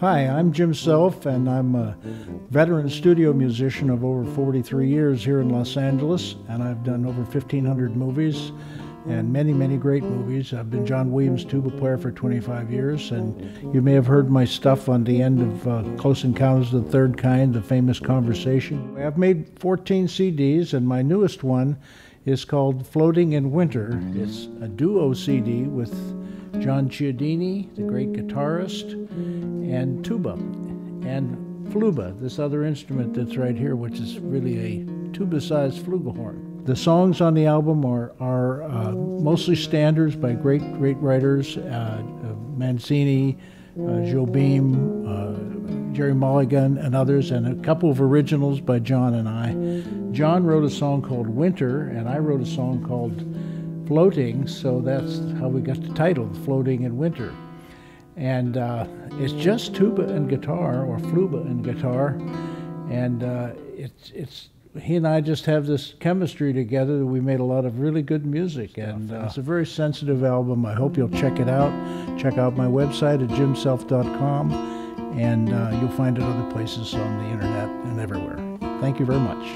Hi, I'm Jim Self, and I'm a veteran studio musician of over 43 years here in Los Angeles, and I've done over 1,500 movies and many, many great movies. I've been John Williams' tuba player for 25 years, and you may have heard my stuff on the end of uh, Close Encounters of the Third Kind, the famous conversation. I've made 14 CDs, and my newest one is called Floating in Winter. It's a duo CD with John Chiodini, the great guitarist, and tuba, and fluba, this other instrument that's right here, which is really a tuba-sized flugelhorn. The songs on the album are, are uh, mostly standards by great, great writers, uh, uh Mancini, uh, Jobim, Gerry Mulligan, and others, and a couple of originals by John and I. John wrote a song called Winter, and I wrote a song called Floating, so that's how we got the title, Floating in Winter. And uh, it's just tuba and guitar, or fluba and guitar, and uh, it's, it's he and I just have this chemistry together that we made a lot of really good music, and uh, it's a very sensitive album. I hope you'll check it out. Check out my website at jimself.com, and uh, you'll find it other places on the internet and everywhere. Thank you very much.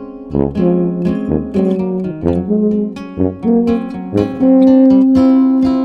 Thank you.